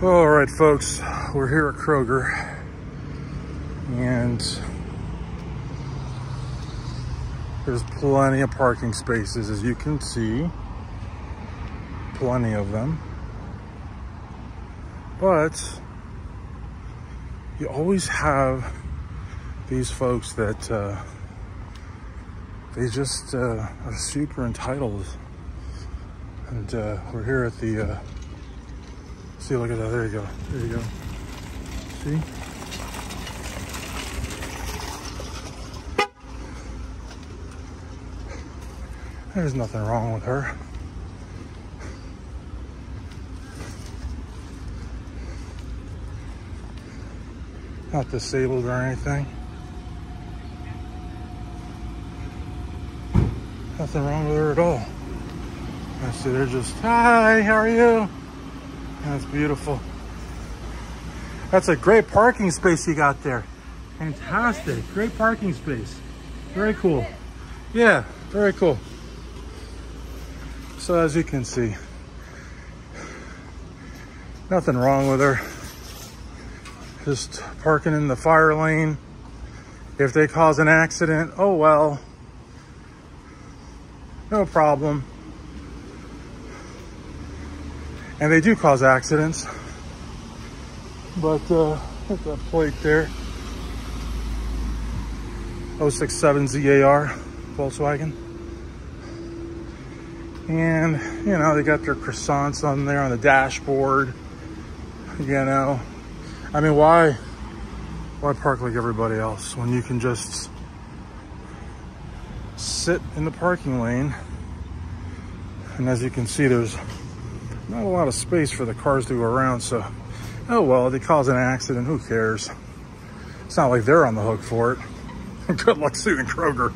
All right, folks, we're here at Kroger and there's plenty of parking spaces, as you can see, plenty of them. But you always have these folks that uh, they just uh, are super entitled. And uh, we're here at the uh, See, look at that. There you go. There you go. See? There's nothing wrong with her. Not disabled or anything. Nothing wrong with her at all. I see they're just, hi, how are you? That's beautiful. That's a great parking space you got there. Fantastic. Great parking space. Very cool. Yeah, very cool. So as you can see, nothing wrong with her. Just parking in the fire lane. If they cause an accident, oh well. No problem. And they do cause accidents. But uh, at that plate there. 067 ZAR Volkswagen. And, you know, they got their croissants on there on the dashboard. You know, I mean, why, why park like everybody else when you can just sit in the parking lane? And as you can see, there's not a lot of space for the cars to go around. So, oh well, they cause an accident. Who cares? It's not like they're on the hook for it. Good luck suing Kroger.